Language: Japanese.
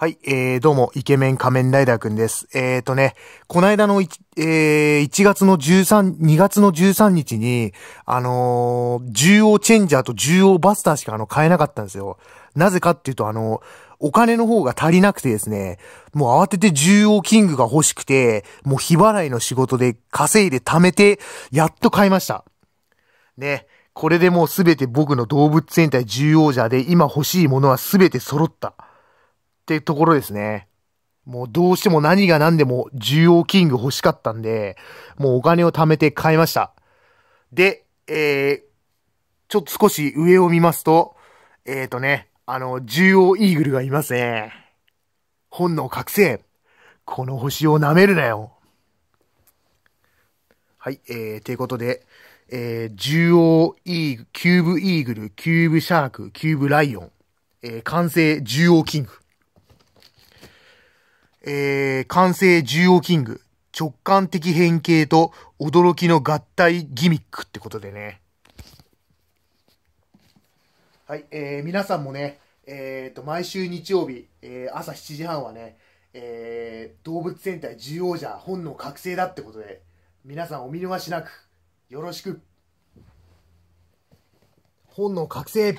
はい、えー、どうも、イケメン仮面ライダーくんです。えーとね、この間のいち、えー、1月の13、2月の13日に、あのー、重王チェンジャーと重王バスターしかあの、買えなかったんですよ。なぜかっていうと、あの、お金の方が足りなくてですね、もう慌てて重王キングが欲しくて、もう日払いの仕事で稼いで貯めて、やっと買いました。ね、これでもうすべて僕の動物戦隊重王者で今欲しいものはすべて揃った。ってところですね。もうどうしても何が何でも重要キング欲しかったんで、もうお金を貯めて買いました。で、えー、ちょっと少し上を見ますと、えーとね、あの、ジュウオウイーグルがいますね。本能覚醒。この星を舐めるなよ。はい、えー、ということで、えー、重要イーグ、キューブイーグル、キューブシャーク、キューブライオン、えー、完成重要キング。えー、完成重要キング、直感的変形と驚きの合体ギミックってことでね。はい、えー、皆さんもね、えーと、毎週日曜日、えー、朝7時半はね、えー、動物戦隊重王者本能覚醒だってことで、皆さんお見逃しなく、よろしく。本能覚醒